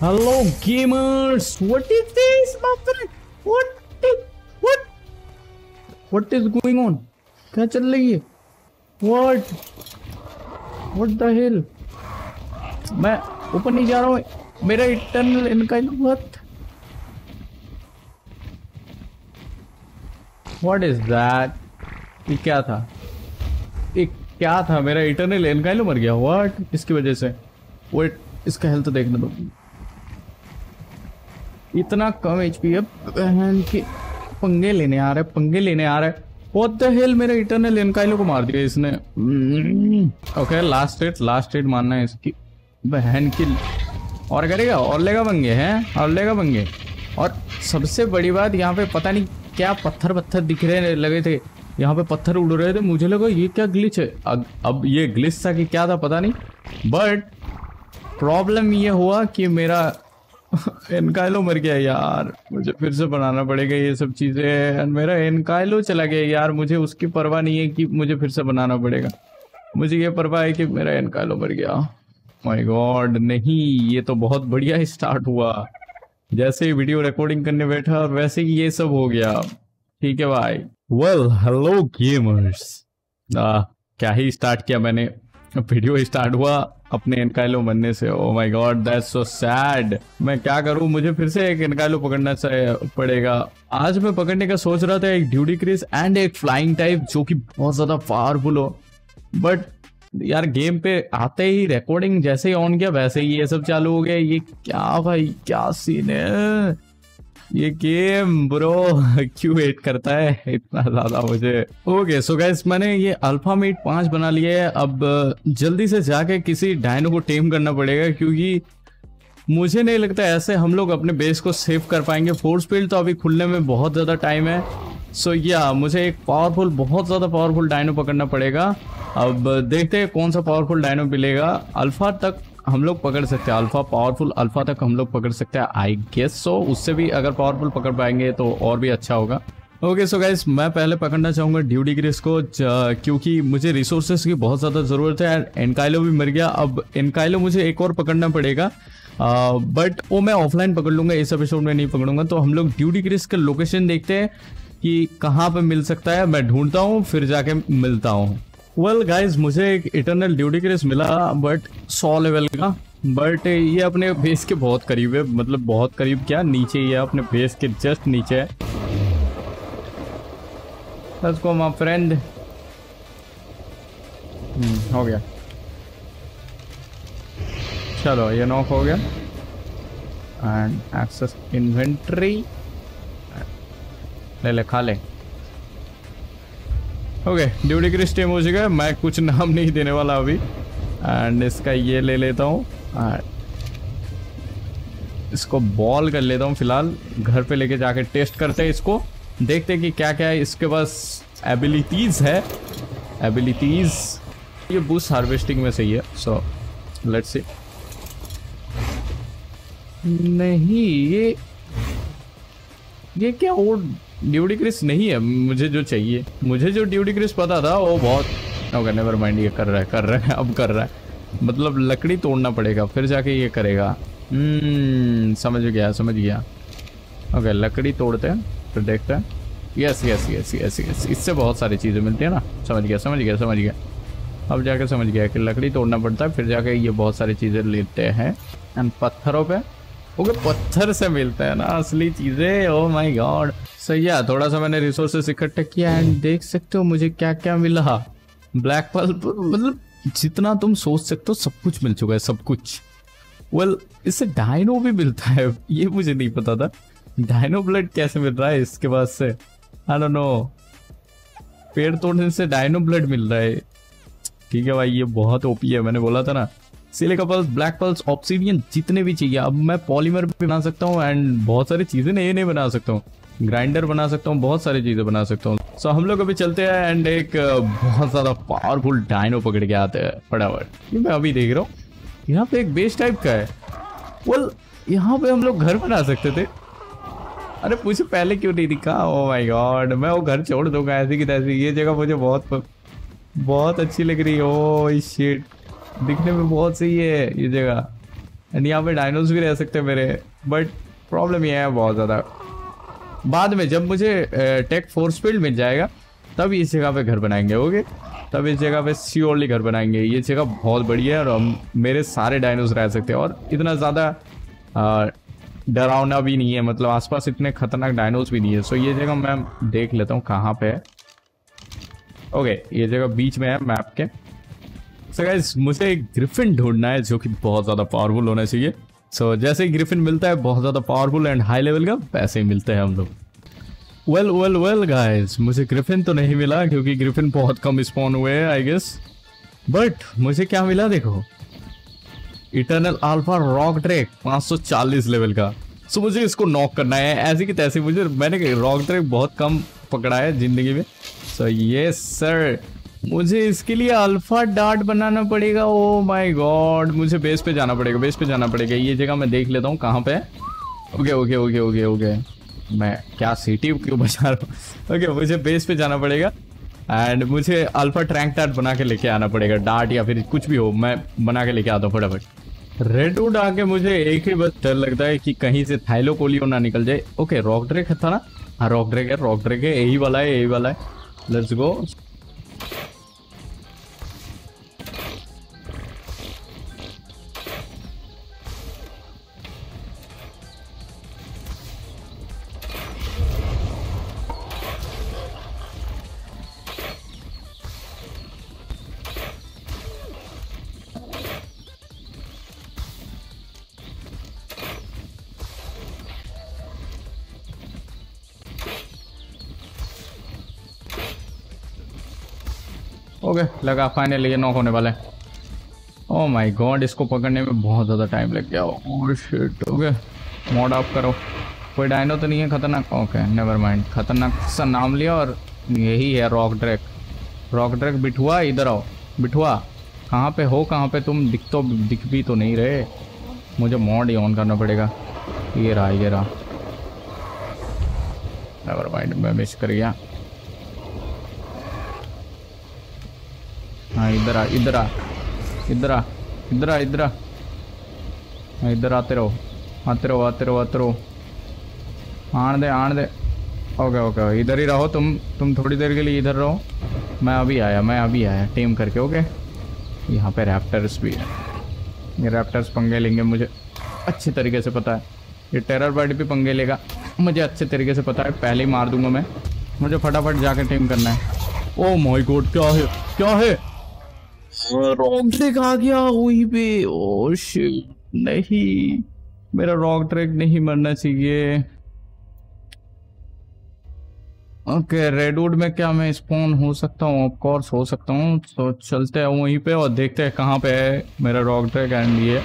Hello gamers! What is this, my friend? What is what? What is going on? क्या चल रही है? What? What the hell? मैं ऊपर नहीं जा रहा हूँ मेरा इटर्नल इनका what? What is that? ये क्या था? ये क्या था मेरा इटर्नल इनका मर गया What? इसकी वजह से वेट इसका हेल्थ देखने दो इतना कम एचपी है। बहन के पंगे लेने आ रहे पंगे लेने आ रहे। व्हाट द हेल मेरे इटर्नल इनकाइलो को मार दिया इसने। Okay last rate last rate मानना है इसकी। बहन की और करेगा और लेगा पंगे हैं? और लेगा पंगे। और सबसे बड़ी बात यहाँ पे पता नहीं क्या पत्थर पत्थर दिख रहे लगे थे। यहाँ पे पत्थर उड़ रहे थे। मुझे लगा ये क्या ग्लिच है। अब, अब ये ग्लिच था कि क्या था पता नहीं। बट प्रॉब्लम ये हुआ कि मेरा एनकाइलो मर गया यार। मुझे फिर से बनाना पड़ेगा ये सब चीज़ें। मेरा एनकाइलो चला गया यार। मुझे उसकी परवाह नहीं है कि मुझे फिर से बनाना पड़ेगा। मुझे ये परवाह है कि मेरा एनकाइलो मर गया। माय गॉड नहीं, ये तो बहुत बढ़िया स्टार्ट हुआ। जैसे ही वीडियो रिकॉर्डिंग करने बैठा और वैसे ही ये सब हो गया। ठीक है भाई वेल हेलो गेमर्स क्या ही स्टार्ट किया मैंने। वीडियो स्टार्ट हुआ। अपने इनकाइलो बनने से। ओ my god that's so sad मैं क्या करूँ? मुझे फिर से एक इनकाइलो पकड़ना पड़ेगा। आज मैं पकड़ने का सोच रहा था एक ड्यूटी क्रिस एंड एक फ्लाइंग टाइप जो कि बहुत ज़्यादा पावरफुल हो। बट यार गेम पे आते ही रिकॉर्डिंग जैसे ही ऑन किया, वैसे ही ये सब चालू हो गया। ये क्या भाई, क्या सीन है? ये गेम ब्रो क्यों वेट करता है? इतना ज़्यादा मुझे। ओके सो गाइस मैंने ये अल्फ़ा मीट पाँच बना लिया है। अब जल्दी से जाके किसी डायनो को टेम करना पड़ेगा क्योंकि मुझे नहीं लगता ऐसे हम लोग अपने बेस को सेव कर पाएँगे। फोर्स फ़ील्ड तो अभी खुलने में बहुत ज़्यादा टाइम है। सो so, या yeah, मुझे एक पावरफुल बहुत ज़्यादा पावरफुल डायनो पकड़ना पड़ेगा। अब देखते हैं कौन सा पावरफुल डायनो मिलेगा। अल्फ़ा तक हम लोग पकड़ सकते हैं। अल्फ़ा पावरफुल अल्फ़ा तक हम लोग पकड़ सकते हैं आई गेस सो उससे भी अगर पावरफुल पकड़ पाएँगे तो और भी अच्छा होगा। ओके सो गाइस मैं पहले पकड़ना चाहूँगा ड्यूटी ग्रिस को क्योंकि मुझे रिसोर्सेज की बहुत ज़्यादा ज़रूरत है एनकाइलो भी मर गया। अब एनकाइलो मुझे एक और पकड़ना पड़ेगा। बट वो मैं ऑफलाइन पकड़ लूँगा, इस एपिसोड में नहीं पकड़ूँगा। तो हम लोग ड्यूटी ग्रिस का लोकेशन देखते हैं कि कहाँ पे मिल सकता है। मैं ढूंढता हूँ, फिर जाके मिलता हूँ। वेल गाइस मुझे एक इटरनल ड्यूटी क्रेस मिला बट सौ लेवल का। बट ये अपने बेस के बहुत करीब है मतलब बहुत करीब क्या? नीचे ही है, अपने बेस के जस्ट नीचे है। गो माय फ्रेंड हो गया। चलो, ये नॉक हो गया। एंड एक्सेस इन्वेंट्री ले ले, खा ले। ओके ड्यूटी क्रिस टेम हो। चुका है मैं कुछ नाम नहीं देने वाला अभी। एंड इसका ये ले लेता हूँ। इसको बॉल कर लेता हूँ फ़िलहाल। घर पे लेके जाके टेस्ट करते हैं इसको। देखते हैं कि क्या क्या है। इसके पास एबिलिटीज है। एबिलिटीज ये बूस्ट हार्वेस्टिंग में सही है। सो लेट्स सी नहीं, ये ये क्या वो ड्यूटी क्रिस नहीं है, मुझे जो चाहिए। मुझे जो ड्यूटी क्रिस पता था, वो बहुत ओके नेवर माइंड ये कर रहा है, कर रहा है, अब कर रहा है। मतलब लकड़ी तोड़ना पड़ेगा, फिर जाके ये करेगा। हम्म समझ गया समझ गया। ओके लकड़ी तोड़ते हैं, फिर देखते हैं। Yes yes yes yes yes इससे बहुत सारी चीज़ें मिलती है ना। समझ गया समझ गया समझ गया। अब जाके समझ गया कि लकड़ी तोड़ना पड़ता है, फिर जाके ये बहुत सारी चीज़ें लेते हैं। एंड पत्थरों पे? ओके पत्थर से मिलता है ना, असली चीज़ें। ओ माय गॉड सही है थोड़ा सा मैंने रिसोर्सेस इकट्ठा किया एंड देख सकते हो मुझे क्या क्या मिला। ब्लैक पल्प मतलब जितना तुम सोच सकते हो सब कुछ मिल चुका है सब कुछ। वेल well, इससे डायनो भी मिलता है ये मुझे नहीं पता था। डायनो ब्लड कैसे मिल रहा है इसके बाद से? आई डोंट नो पेड़ तोड़ने से डायनो ब्लड मिल रहा है। ठीक है भाई ये बहुत ओपी है मैंने बोला था ना। Silica pearls black pearls obsidian जितने भी चाहिए। अब मैं पॉलीमर भी बना सकता हूँ एंड बहुत सारी चीज़ें नए नए बना सकता हूँ। ग्राइंडर बना सकता हूँ बहुत सारी चीज़ें बना सकता हूँ। सो so, हम लोग अभी चलते हैं एंड एक बहुत ज़्यादा पावरफुल डायनो पकड़ के आते हैं फटाफट। ये मैं अभी देख रहा हूँ। यहाँ पे एक बेस टाइप का है। वेल यहाँ पे हम लोग घर बना सकते थे। अरे मुझे पहले क्यों नहीं दिखा? ओ माय गॉड मैं वो घर छोड़ दूँगा ऐसी की तैसी। ये जगह मुझे बहुत बहुत अच्छी लग रही है। ओ शिट दिखने में बहुत सही है ये जगह। एंड यहाँ पे डायनोस भी रह सकते हैं मेरे। बट प्रॉब्लम ये है बहुत ज़्यादा। बाद में जब मुझे टेक फोर्स फ़ील्ड मिल जाएगा, तब इस जगह पे घर बनाएँगे ओके तब इस जगह पे श्योरली घर बनाएँगे। ये जगह बहुत बढ़िया है और हम, मेरे सारे डायनोस रह सकते हैं। और इतना ज़्यादा डरावना भी नहीं है। मतलब आसपास इतने खतरनाक डायनोस भी नहीं है। सो ये जगह मैं देख लेता हूँ कहाँ पे है। ओके ये जगह बीच में है मैप के। सो गाइस मुझे एक ग्रिफिन ढूंढना है जो कि बहुत ज़्यादा पावरफुल होना चाहिए। सो so, जैसे ही ग्रिफिन मिलता है बहुत ज़्यादा पावरफुल एंड हाई लेवल का वैसे ही मिलते हैं हम लोग। वेल वेल वेल गाइस मुझे ग्रिफिन तो नहीं मिला क्योंकि ग्रिफिन बहुत कम स्पॉन हुए हैं आई गेस बट मुझे क्या मिला देखो? Eternal alpha rock drake 540 level का। सो so, मुझे इसको नॉक करना है ऐसे की तैसे मुझे मैंने रॉक ड्रैक बहुत कम पकड़ा है ज़िंदगी में। सो ये सर मुझे इसके लिए अल्फ़ा डार्ट बनाना पड़ेगा। ओ माय गॉड मुझे बेस पे जाना पड़ेगा बेस पे जाना पड़ेगा। ये जगह मैं देख लेता हूँ कहाँ पे okay okay okay okay okay मैं क्या सिटी क्यों बचा रहा हूँ? ओके मुझे बेस पे जाना पड़ेगा। एंड मुझे अल्फ़ा ट्रैंक टार्ट बना के लेके आना पड़ेगा। डार्ट या फिर कुछ भी हो, मैं बना के लेके आता हूँ फटाफट। रेड रेडवुड आके मुझे एक ही बस डर लगता है कि कहीं से थाइलोकोलियो ना निकल जाए। ओके रॉक ड्रेक था ना? हाँ रॉक ड्रेक है रॉक ड्रेक है, यही वाला है, यही वाला है। लेट्स गो ओके लगा फाइनली ये नॉक होने वाला है। ओ माय गॉड इसको पकड़ने में बहुत ज़्यादा टाइम लग गया। Oh shit okay mode off करो। कोई डायनो तो नहीं है? खतरनाक। ओके नेवर माइंड खतरनाक सा नाम लिया और यही है रॉक ड्रैक रॉक ड्रैक बिठुआ, इधर आओ। बिठुआ, कहाँ पे हो, कहाँ पे तुम? दिख तो दिख भी तो नहीं रहे। मुझे मोड ही ऑन करना पड़ेगा। ये रहा ये रहा। नेवर माइंड मैं मिस कर गया। हाँ इधर आ इधर आ इधर आ इधर आ इधर आ। हाँ इधर आते रहो आते रहो आते रहो आते रहो। आन दे आन दे। ओके ओके इधर ही रहो तुम तुम थोड़ी देर के लिए इधर रहो। मैं अभी आया, मैं अभी आया, टीम करके, ओके? यहाँ पे रैप्टर्स भी है ये रैप्टर्स पंगे लेंगे, मुझे अच्छे तरीके से पता है। ये टेरर बर्ड भी पंगे लेगा, मुझे अच्छे तरीके से पता है, पहले ही मार दूँगा मैं। मुझे फटाफट जाकर टीम करना है। ओ माय गॉड क्या है? क्या है? रॉक ट्रैक आ गया वहीं पे। ओ शिट नहीं। मेरा रॉक ट्रैक नहीं मरना चाहिए। ओके रेडवुड में क्या मैं स्पॉन हो सकता हूँ? ऑफ़ कोर्स हो सकता हूँ। तो चलते हैं वहीं पे और देखते हैं कहाँ पे है मेरा रॉक ट्रैक एंड ये।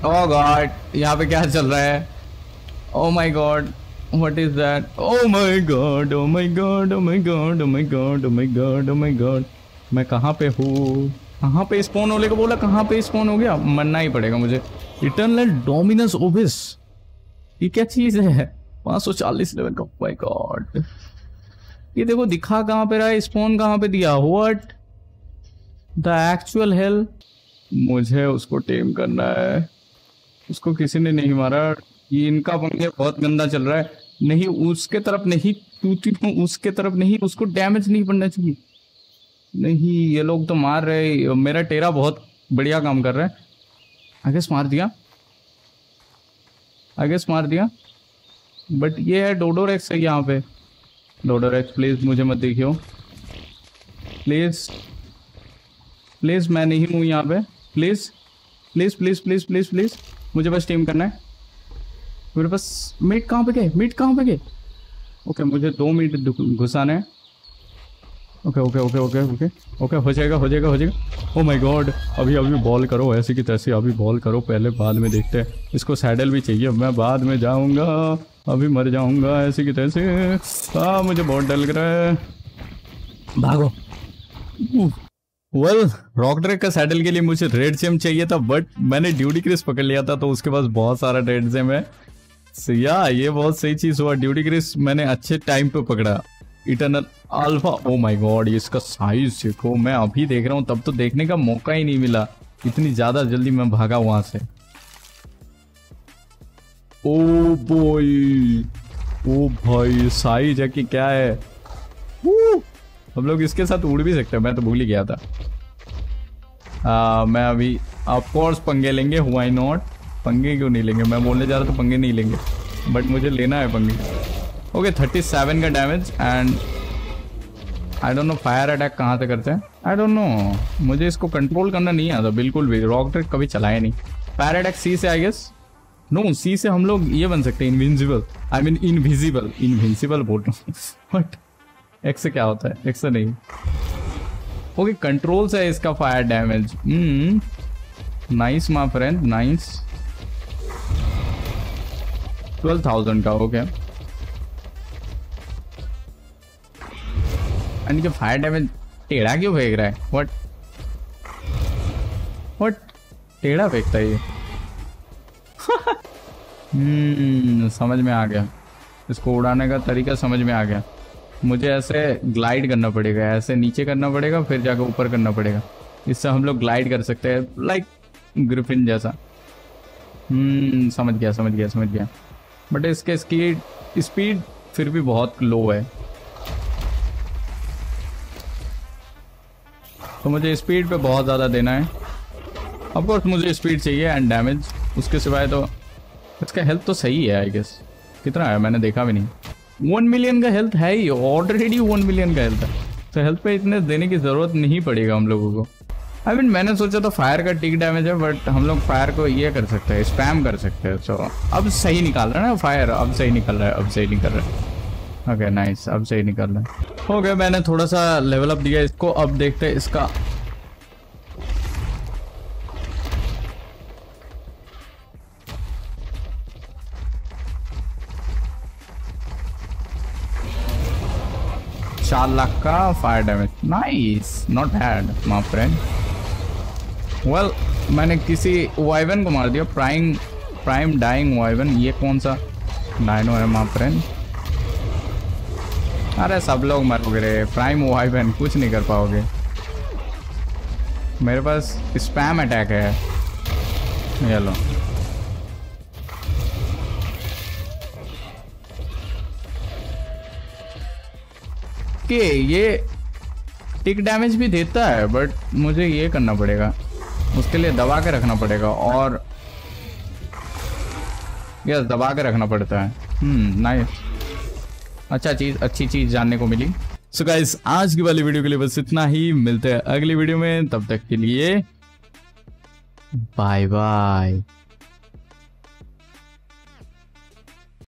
ओ गॉड यहाँ पे क्या चल रहा है? ओ my god what is that oh my god oh my god oh my god oh my god oh my god oh my god मैं कहाँ पे हूँ? कहाँ पे स्पॉन होने को बोला? कहाँ पे स्पॉन हो गया? मरना ही पड़ेगा मुझे। इटर्नल डोमिनस ओबिस ये क्या चीज़ है? 540 लेवल का। माय गॉड ये देखो, दिखा कहाँ पे रहा है? स्पॉन कहाँ पे दिया? व्हाट द एक्चुअल हेल मुझे उसको टेम करना है। उसको किसी ने नहीं मारा। ये इनका पंगे बहुत गंदा चल रहा है। नहीं, उसके तरफ़ नहीं टूटी उसके तरफ़ नहीं, उसको डैमेज नहीं पड़ना चाहिए। नहीं, ये लोग तो मार रहे मेरा टेरा बहुत बढ़िया काम कर रहा है। आगे मार दिया। आगे मार दिया। बट ये है डोडोरेक्स है यहाँ पे। डोडोरेक्स प्लीज़ मुझे मत देखियो प्लीज़ प्लीज़ मैं नहीं हूँ यहाँ पे। Please please please please please please मुझे बस टीम करना है। मेरे पास मीट कहाँ पे गए? मीट कहाँ पे गए? ओके मुझे दो मीट घुसाना है। Okay okay okay okay okay okay हो जाएगा हो जाएगा हो जाएगा। ओ माय गॉड अभी अभी बॉल करो, ऐसे की तैसे, अभी बॉल करो, पहले बाद में देखते हैं। इसको सैडल भी चाहिए, मैं बाद में जाऊँगा, अभी मर जाऊँगा, ऐसे की तैसे। हाँ मुझे बहुत डर लग रहा है। भागो। वेल रॉक ड्रैग का सैडल के लिए मुझे रेड जेम चाहिए था बट मैंने ड्यूटी क्रिस पकड़ लिया था तो उसके पास बहुत सारा रेड जेम है। या ये बहुत सही चीज़ हुआ ड्यूटी क्रिस मैंने अच्छे टाइम पे पकड़ा। Eternal alpha oh my god इसका साइज़ देखो मैं अभी देख रहा हूँ तब तो देखने का मौका ही नहीं मिला। इतनी ज़्यादा जल्दी मैं भागा वहाँ से। ओ बॉय ओ भाई साइज़ है कि क्या है? हम लोग इसके साथ उड़ भी सकते हैं मैं तो भूल ही गया था। आ, मैं अभी ऑफ़ कोर्स पंगे लेंगे हुआई नॉट पंगे क्यों नहीं लेंगे? मैं बोलने जा रहा था पंगे नहीं लेंगे। बट मुझे लेना है पंगे। ओके थर्टी सेवन का damage and I don't know fire attack कहाँ से करते हैं? आई डोंट नो मुझे इसको कंट्रोल करना नहीं आता, बिल्कुल भी। रॉक ट्रिक कभी चलाया नहीं। फायर अटैक सी से आई गेस नो सी से हम लोग ये बन सकते हैं invisible I mean invisible invisible बोल रहा हूँ। बट एक्स से क्या होता है? एक्स से नहीं। ओके कंट्रोल से इसका fire damage nice my friend nice twelve thousand का ओके एंड फायर डैमेज टेढ़ा क्यों फेंक रहा है? व्हाट व्हाट टेढ़ा फेंकता है ये। हम्म समझ में आ गया। इसको उड़ाने का तरीका समझ में आ गया। मुझे ऐसे ग्लाइड करना पड़ेगा, ऐसे नीचे करना पड़ेगा, फिर जाकर ऊपर करना पड़ेगा। इससे हम लोग ग्लाइड कर सकते हैं लाइक ग्रिफिन जैसा। हम्म समझ गया समझ गया समझ गया। बट इसके स्पीड स्पीड फिर भी बहुत लो है। तो मुझे स्पीड पे बहुत ज़्यादा देना है। ऑफकोर्स मुझे स्पीड चाहिए एंड डैमेज उसके सिवाय तो इसका हेल्थ तो सही है आई गेस कितना है? मैंने देखा भी नहीं। वन मिलियन का हेल्थ है ही। ऑलरेडी वन मिलियन का हेल्थ है। तो हेल्थ पे इतने देने की ज़रूरत नहीं पड़ेगा हम लोगों को। आई I मीन mean, मैंने सोचा तो फायर का टिक डैमेज है बट हम लोग फायर को ये कर सकते हैं स्पैम कर सकते हैं। तो अब सही निकाल रहा है ना फायर अब सही निकल रहा है अब सही निकल रहा है। ओके नाइस अब सही निकल रहा है। हो गया, मैंने थोड़ा सा लेवल अप दिया, इसको अब देखते हैं इसका। चार लाख का fire damage nice not bad my friend well मैंने किसी वाइवन को मार दिया प्राइम प्राइम डाइंग वाइवन ये कौन सा डायनो है माय फ्रेंड अरे सब लोग मरोगे प्राइम वाइवन कुछ नहीं कर पाओगे। मेरे पास स्पैम अटैक है। ये लो। के ये टिक डैमेज भी देता है बट मुझे ये करना पड़ेगा। उसके लिए दबा के रखना पड़ेगा और यस दबा के रखना पड़ता है। हम्म नाइस अच्छा चीज़, अच्छी चीज़ जानने को मिली। सो so गाइस आज की वाली वीडियो के लिए बस इतना ही। मिलते हैं अगली वीडियो में, तब तक के लिए बाय बाय